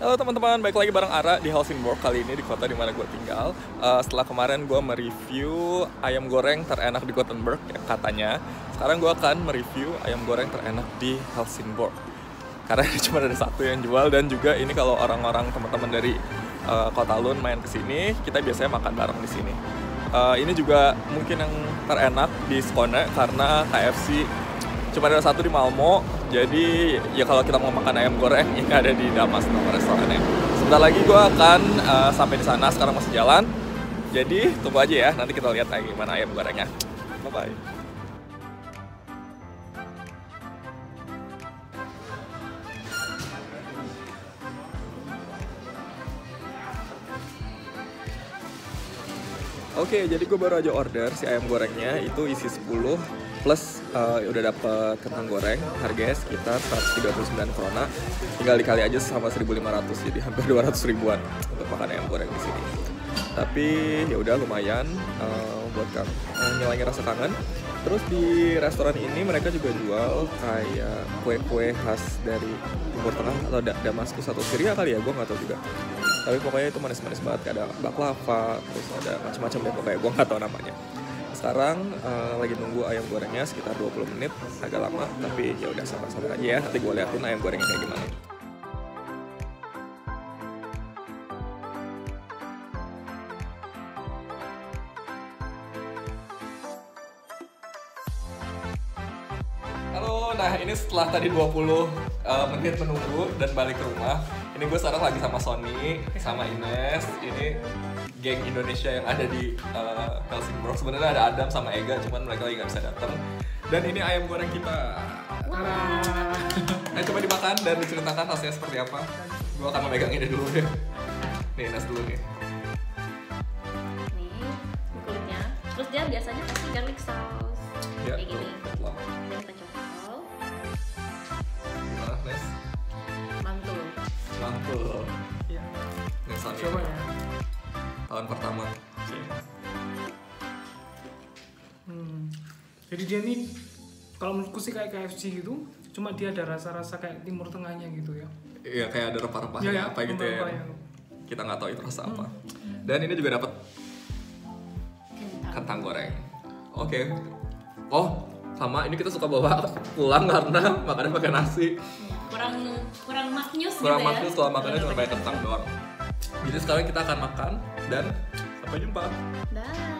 Halo teman-teman, balik lagi bareng Ara di Helsingborg kali ini di kota di mana gue tinggal. Uh, setelah kemarin gue mereview ayam goreng terenak di Gothenburg ya katanya. Sekarang gue akan mereview ayam goreng terenak di Helsingborg. Karena cuma ada satu yang jual dan juga ini kalau orang-orang teman-teman dari uh, kota Lund main ke sini, kita biasanya makan bareng di sini. Uh, ini juga mungkin yang terenak di Skåne karena KFC cuma ada satu di Malmo. Jadi ya kalau kita mau makan ayam goreng ini ada di Damas nama restorannya. Sebentar lagi gue akan uh, sampai di sana. Sekarang masih jalan. Jadi tunggu aja ya. Nanti kita lihat lagi gimana ayam gorengnya. Bye bye Oke, jadi gue baru aja order si ayam gorengnya. Itu isi 10 plus uh, udah dapet kentang goreng harganya sekitar 139 krona. Tinggal dikali aja sama 1500 jadi hampir 200 ribuan untuk makan ayam goreng di sini. Tapi ya udah lumayan uh, buat kan uh, ngilangin rasa kangen. Terus di restoran ini mereka juga jual kayak kue-kue khas dari Timur Tengah atau Damaskus atau Syria kali ya gue nggak tahu juga tapi pokoknya itu manis-manis banget ada baklava terus ada macam-macam deh pokoknya gue nggak tahu namanya. Sekarang uh, lagi nunggu ayam gorengnya sekitar 20 menit agak lama tapi ya udah sabar-sabar aja ya nanti gue liatin ayam gorengnya kayak gimana. Halo, nah ini setelah tadi 20 uh, menit menunggu dan balik ke rumah Ini gue sekarang lagi sama Sony, sama Ines. Ini geng Indonesia yang ada di uh, Helsingborg. Sebenarnya ada Adam sama Ega cuman mereka lagi nggak bisa datang dan ini ayam goreng kita. Ayo coba dimakan dan diceritakan hasilnya seperti apa. Gue akan memegang ini dulu ya. Nih Ines dulu nih. Nih kulitnya. Terus dia biasanya pasti garlic sauce. Ya, kayak gini Coba ya. tahun pertama Hmm. Jadi dia nih kalau menurutku sih kayak KFC gitu, cuma dia ada rasa-rasa kayak Timur Tengahnya gitu ya. Iya kayak ada rempah-rempahnya Iya, ya, apa gitu ya rempah-rempahnya. kita nggak tahu itu rasa apa dan ini juga dapat kentang kentang goreng. Oke. Oh, sama ini kita suka bawa pulang karena makannya pakai nasi. Ya, kurang kurang maknyus Kurang gitu ya makan setelah makannya cuma pakai kentang doang. Jadi sekarang kita akan makan dan sampai jumpa. dah